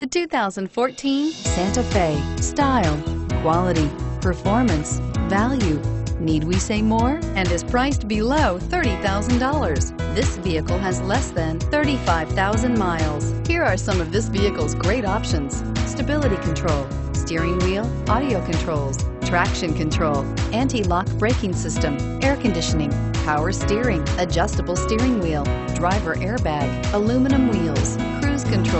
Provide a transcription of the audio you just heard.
The 2014 Santa Fe. Style, quality, performance, value. Need we say more? And is priced below $30,000. This vehicle has less than 35,000 miles. Here are some of this vehicle's great options. Stability control, steering wheel, audio controls, traction control, anti-lock braking system, air conditioning, power steering, adjustable steering wheel, driver airbag, aluminum wheels, cruise control.